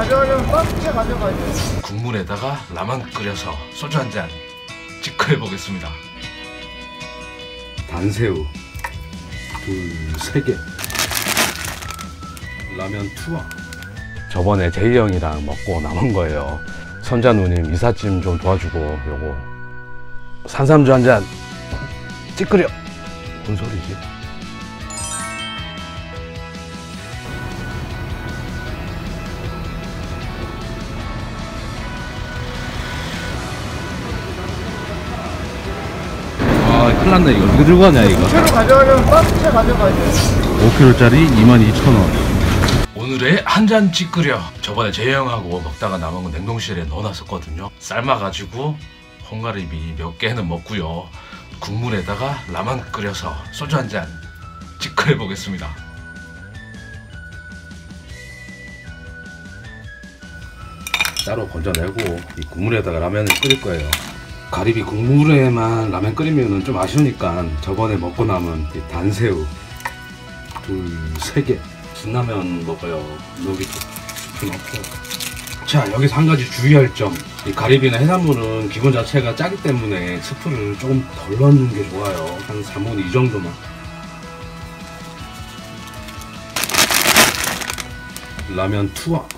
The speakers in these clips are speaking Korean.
가져가려면 박스째 가져가야죠. 국물에다가 라면 끓여서 소주 한잔 찌끄려 보겠습니다. 단새우 둘세 개 라면 투어 저번에 제이 형이랑 먹고 남은 거예요 선자 누님 이삿짐 좀 도와주고 요거 산삼주 한 잔 찌끄려 뭔 소리지? 큰일 났네 이거. 이거 들고 가냐 이거? 채로 가져가려면 박스째 가져가야죠. 5kg짜리 22,000원. 오늘의 한 잔 찌끄려. 저번에 재영하고 먹다가 남은 거 냉동실에 넣어놨었거든요. 삶아가지고 홍가리비 몇 개는 먹고요. 국물에다가 라면 끓여서 소주 한 잔 찌끄려 보겠습니다. 따로 건져내고 이 국물에다가 라면을 끓일 거예요. 가리비 국물에만 라면 끓이면 좀 아쉬우니까 저번에 먹고 남은 이 단새우 둘, 세 개. 진라면 먹어요. 여기 스프 넣고. 자, 여기서 한 가지 주의할 점. 이 가리비나 해산물은 기본 자체가 짜기 때문에 스프를 조금 덜 넣는 게 좋아요. 한 3분 이 정도만. 라면 투어.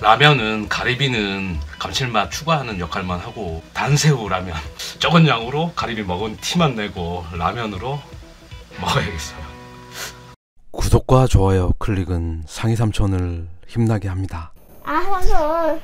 라면은 가리비는 감칠맛 추가하는 역할만 하고 단새우 라면 적은 양으로 가리비 먹은 티만 내고 라면으로 먹어야겠어요 구독과 좋아요 클릭은 상위 삼촌을 힘나게 합니다. 아, 삼촌.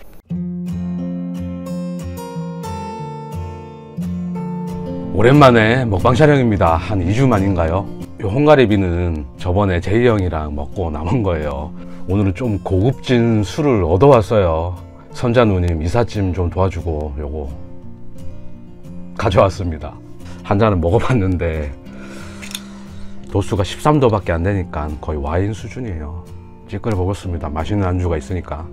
오랜만에 먹방 촬영입니다. 한 2주 만인가요? 이 홍가리비는 저번에 제이 형이랑 먹고 남은 거예요. 오늘은 좀 고급진 술을 얻어왔어요. 선자 누님 이삿짐 좀 도와주고 요거 가져왔습니다. 한 잔은 먹어봤는데 도수가 13도 밖에 안 되니까 거의 와인 수준이에요. 찌끄려 먹었습니다. 맛있는 안주가 있으니까.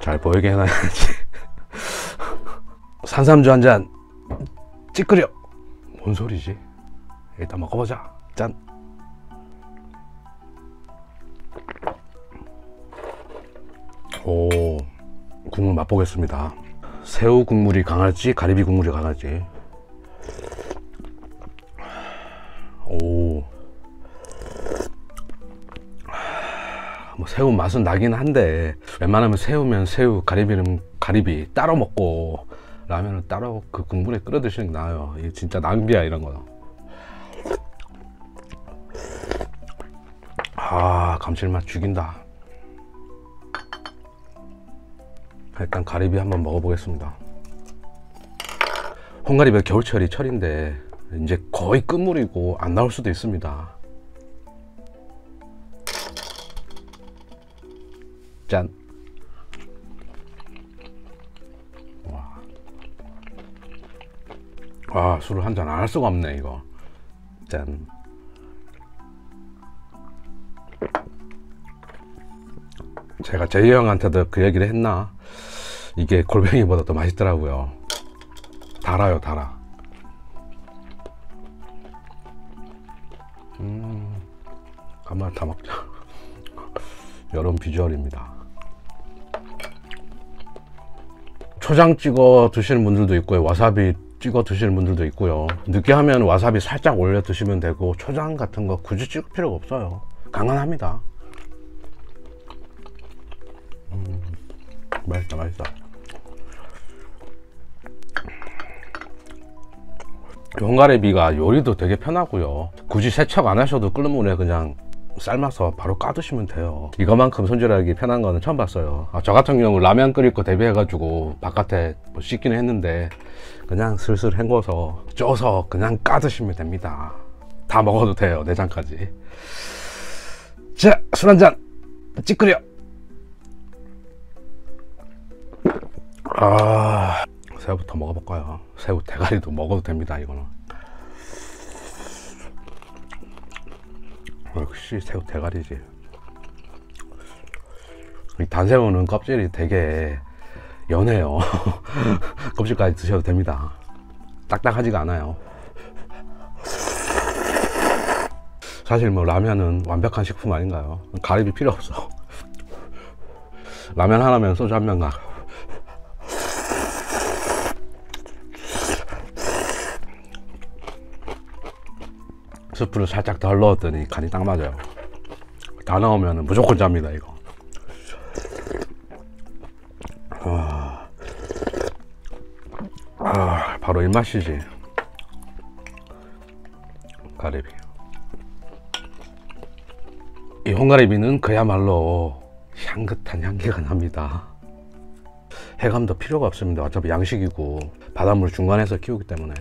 잘 보이게 해놔야지. 산삼주 한 잔 찌끄려. 뭔 소리지? 일단 먹어보자. 짠. 오, 국물 맛보겠습니다. 새우 국물이 강할지 가리비 국물이 강할지. 오. 뭐 새우 맛은 나긴 한데 웬만하면 새우면 새우 가리비는 가리비 따로 먹고 라면은 따로 그 국물에 끓여 드시는 게 나아요 이게 진짜 낭비야 이런 거. 아 감칠맛 죽인다 일단 가리비 한번 먹어보겠습니다 홍가리비가 겨울철이 철인데 이제 거의 끝물이고 안 나올 수도 있습니다 짠. 와. 와, 술을 한 잔 안 할 수가 없네, 이거. 짠. 제가 제이 형한테도 그 얘기를 했나? 이게 골뱅이보다 더 맛있더라고요. 달아요, 달아. 음, 한번 다 먹자. 여름 비주얼입니다. 초장 찍어 드시는 분들도 있고요. 와사비 찍어 드시는 분들도 있고요. 느끼하면 와사비 살짝 올려 드시면 되고 초장 같은 거 굳이 찍을 필요가 없어요. 강한합니다. 음, 맛있다, 맛있다. 용가래비가 요리도 되게 편하고요. 굳이 세척 안 하셔도 끓는 물에 그냥 삶아서 바로 까드시면 돼요. 이거만큼 손질하기 편한 거는 처음 봤어요. 아, 저 같은 경우 라면 끓일 거 대비해 가지고 바깥에 뭐 씻기는 했는데 그냥 슬슬 헹궈서 쪄서 그냥 까드시면 됩니다. 다 먹어도 돼요 내장까지. 자 술 한잔. 찌끄려. 아 새우부터 먹어볼까요 새우 대가리도 먹어도 됩니다 이거는 역시 새우 대가리지 이 단새우는 껍질이 되게 연해요 껍질까지 드셔도 됩니다 딱딱하지가 않아요 사실 뭐 라면은 완벽한 식품 아닌가요? 가리비 필요 없어. 라면 하나면 소주 한병 가. 스프를 살짝 덜 넣었더니 간이 딱 맞아요. 다 넣으면 무조건 잡니다 이거. 아, 아, 바로 입맛이지. 가리비. 이 홍가리비는 그야말로 향긋한 향기가 납니다. 해감도 필요가 없습니다. 어차피 양식이고 바닷물 중간에서 키우기 때문에.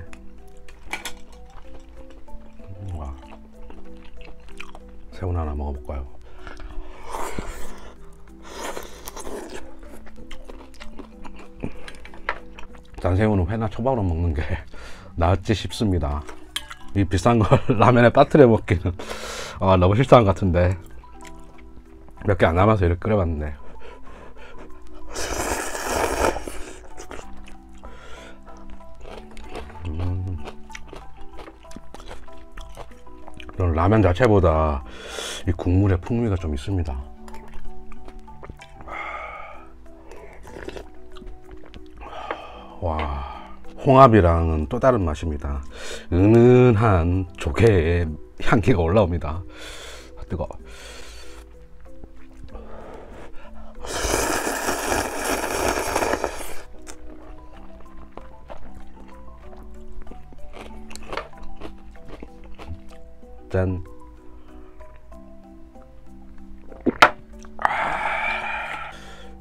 새우 하나 먹어볼까요? 단새우는 회나 초밥으로 먹는 게 낫지 싶습니다. 이 비싼 걸 라면에 빠뜨려 먹기는 아, 너무 실수한 것 같은데 몇 개 안 남아서 이렇게 끓여봤는데 라면 자체보다 이 국물의 풍미가 좀 있습니다. 와, 홍합이랑은 또 다른 맛입니다. 은은한 조개의 향기가 올라옵니다. 아, 뜨거.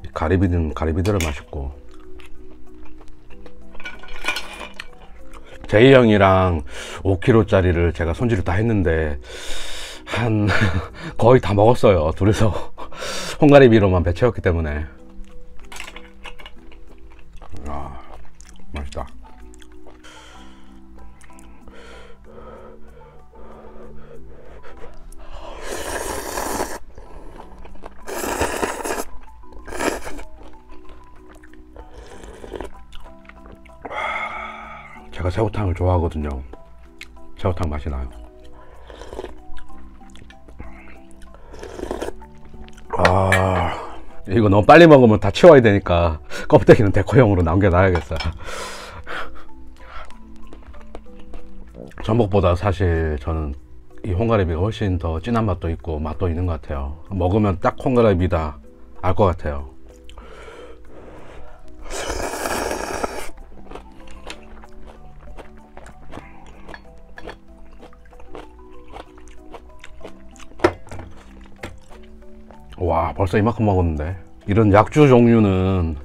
이 가리비는 가리비대로 맛있고. 제이 형이랑 5kg짜리를 제가 손질을 다 했는데 한 거의 다 먹었어요. 둘이서 홍가리비로만 배 채웠기 때문에. 아 맛있다 제가 새우탕을 좋아하거든요. 새우탕 맛이 나요. 아, 이거 너무 빨리 먹으면 다 치워야 되니까 껍데기는 데코용으로 남겨놔야겠어요. 전복보다 사실 저는 이 홍가리비가 훨씬 더 진한 맛도 있고 맛도 있는 것 같아요. 먹으면 딱 홍가리비다 알 것 같아요. 와 벌써 이만큼 먹었는데. 이런 약주 종류는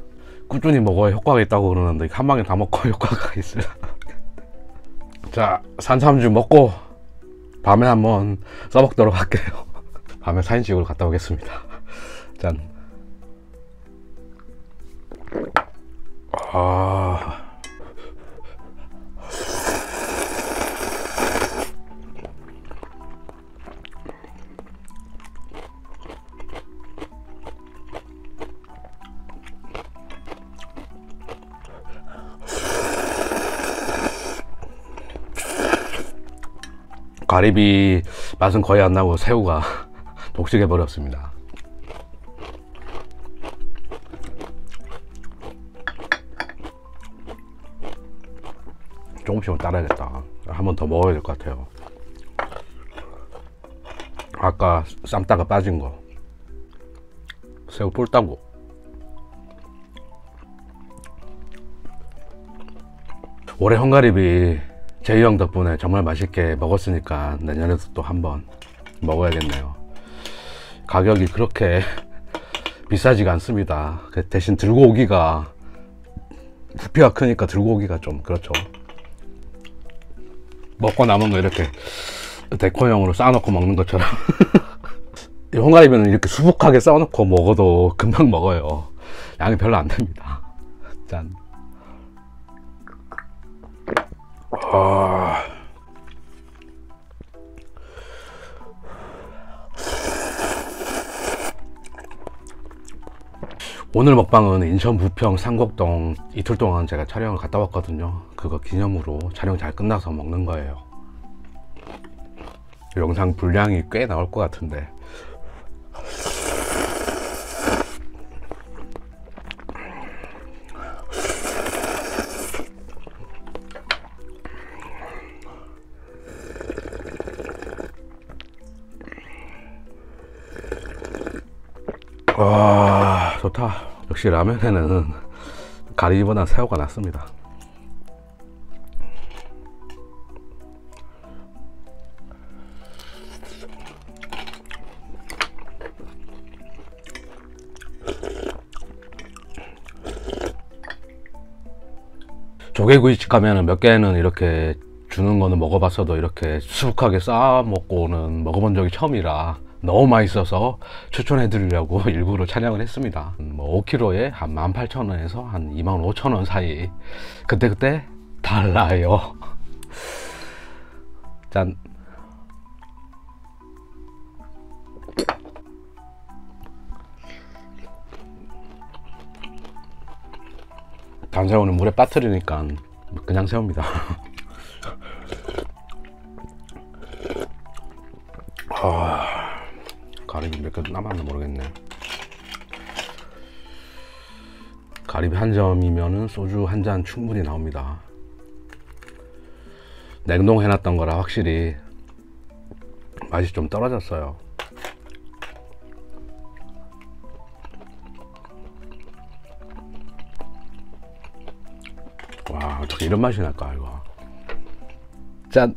꾸준히 먹어야 효과가 있다고 그러는데 한 방에 다 먹고 효과가 있어요. 자 산삼주 먹고 밤에 한번 써먹도록 할게요. 밤에 찍으러 갔다 오겠습니다. 짠. 아... 가리비 맛은 거의 안 나고 새우가 독식해 버렸습니다. 조금씩은 따라야겠다. 한 번 더 먹어야 될 것 같아요. 아까 쌈다가 빠진 거. 새우 뿔따고. 올해 헝가리비 제이 형 덕분에 정말 맛있게 먹었으니까 내년에도 또 한번 먹어야겠네요. 가격이 그렇게 비싸지가 않습니다. 그 대신 들고 오기가 부피가 크니까 들고 오기가 좀 그렇죠. 먹고 남은 거 이렇게 데코형으로 쌓아놓고 먹는 것처럼 이 홍가리비는 이렇게 수북하게 쌓아놓고 먹어도 금방 먹어요. 양이 별로 안 됩니다. 짠. 아... 오늘 먹방은 인천 부평 상곡동 이틀 동안 제가 촬영을 갔다 왔거든요. 그거 기념으로 촬영 잘 끝나서 먹는 거예요. 영상 분량이 꽤 나올 것 같은데 좋다. 역시 라면에는 가리비보다 새우가 낫습니다. 조개구이집 가면은 몇 개는 이렇게 주는 거는 먹어봤어도 이렇게 수북하게 쌓아 먹고는 먹어본 적이 처음이라 너무 맛있어서 추천해 드리려고 일부러 촬영을 했습니다. 뭐 5kg에 한 18,000원에서 한 25,000원 사이 그때그때 달라요. 짠. 단새우는 물에 빠뜨리니까 그냥 새우입니다. 가리비 몇 개 남았나 모르겠네. 가리비 한 점이면은 소주 한 잔 충분히 나옵니다. 냉동 해놨던 거라 확실히 맛이 좀 떨어졌어요. 와 어떻게 이런 맛이 날까 이거 짠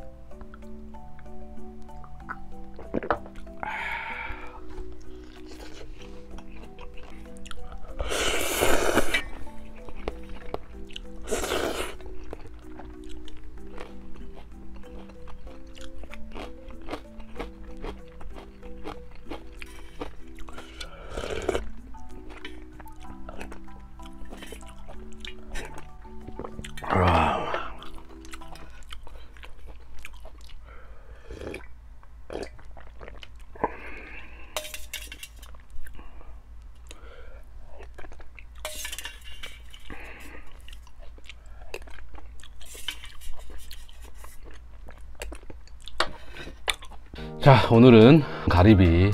자 오늘은 가리비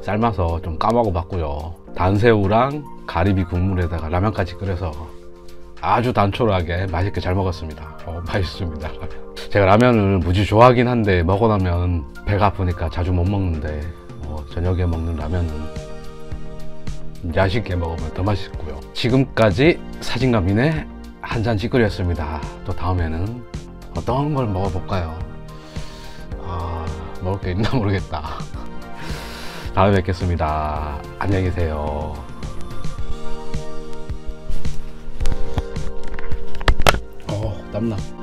삶아서 좀 까먹어 봤고요. 단새우랑 가리비 국물에다가 라면까지 끓여서 아주 단촐하게 맛있게 잘 먹었습니다. 어, 맛있습니다. 제가 라면을 무지 좋아하긴 한데 먹고 나면 배가 아프니까 자주 못 먹는데 어, 저녁에 먹는 라면은 야식에 먹으면 더 맛있고요. 지금까지 사진가민의 한잔 찌끄렸습니다. 또 다음에는 어떤 걸 먹어볼까요? 아, 먹을 게 있나 모르겠다. 다음에 뵙겠습니다. 안녕히 계세요. 어, 땀나.